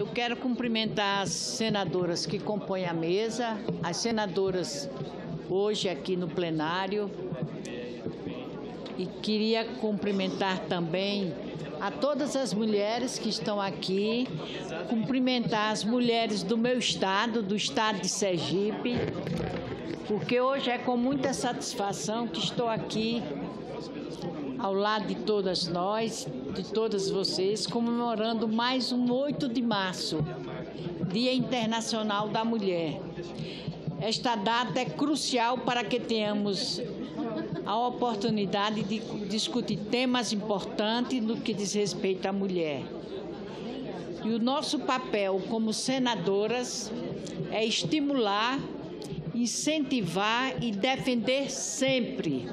Eu quero cumprimentar as senadoras que compõem a mesa, as senadoras hoje aqui no plenário. E queria cumprimentar também a todas as mulheres que estão aqui, cumprimentar as mulheres do meu estado, do estado de Sergipe, porque hoje é com muita satisfação que estou aqui ao lado de todas nós, de todas vocês, comemorando mais um 8 de março, Dia Internacional da Mulher. Esta data é crucial para que tenhamos a oportunidade de discutir temas importantes no que diz respeito à mulher. E o nosso papel como senadoras é estimular, incentivar e defender sempre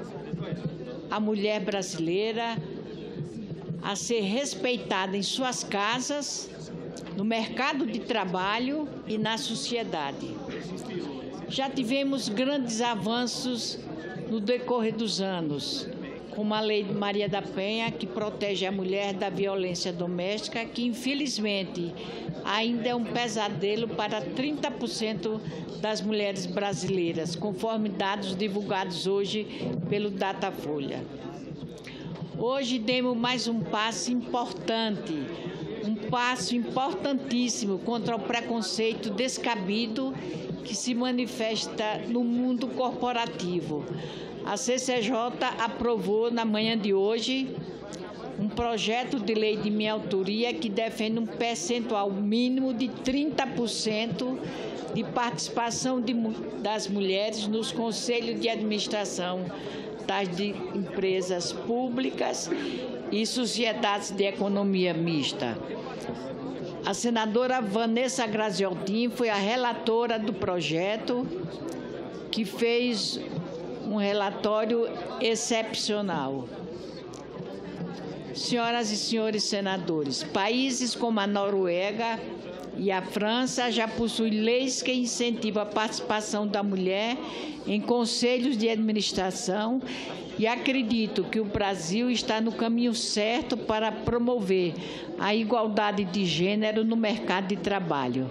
a mulher brasileira a ser respeitada em suas casas, no mercado de trabalho e na sociedade. Já tivemos grandes avanços no decorrer dos anos, como a Lei Maria da Penha, que protege a mulher da violência doméstica, que infelizmente ainda é um pesadelo para 30% das mulheres brasileiras, conforme dados divulgados hoje pelo Datafolha. Hoje demos mais um passo importante, um passo importantíssimo contra o preconceito descabido que se manifesta no mundo corporativo. A CCJ aprovou na manhã de hoje um projeto de lei de minha autoria que defende um percentual mínimo de 30% de participação de, das mulheres nos conselhos de administração das de empresas públicas e sociedades de economia mista. A senadora Vanessa Graziotin foi a relatora do projeto, que fez um relatório excepcional. Senhoras e senhores senadores, países como a Noruega e a França já possuem leis que incentivam a participação da mulher em conselhos de administração e acredito que o Brasil está no caminho certo para promover a igualdade de gênero no mercado de trabalho.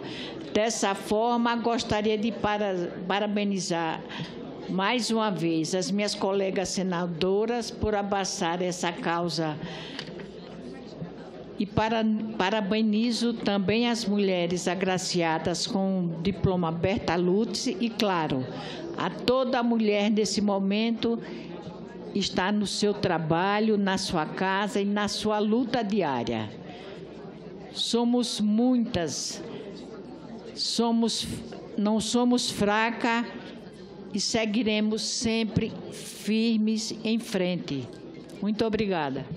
Dessa forma, gostaria de parabenizar mais uma vez as minhas colegas senadoras por abraçar essa causa e para, parabenizo também as mulheres agraciadas com o diploma Berta Lutz e, claro, a toda mulher nesse momento está no seu trabalho, na sua casa e na sua luta diária. Somos muitas, somos, não somos fracas e seguiremos sempre firmes em frente. Muito obrigada.